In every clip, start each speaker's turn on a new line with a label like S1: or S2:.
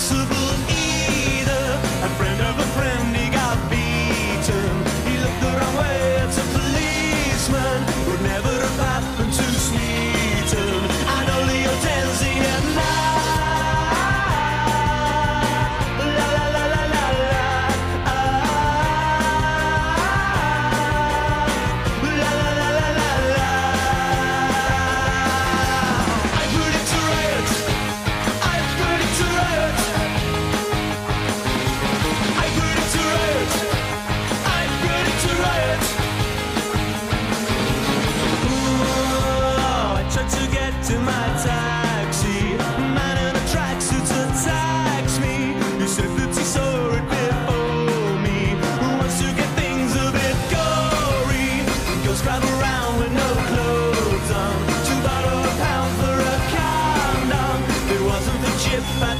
S1: impossible. chip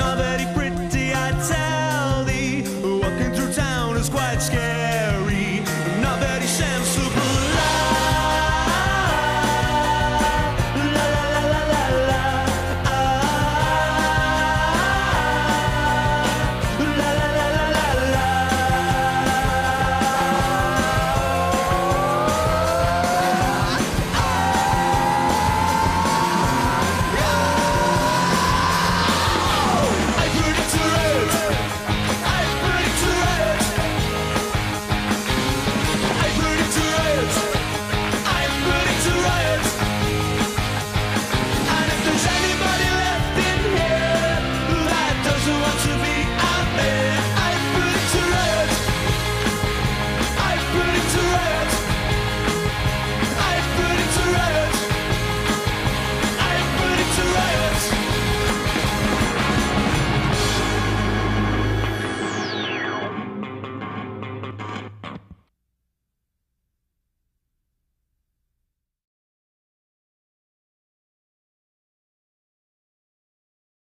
S1: another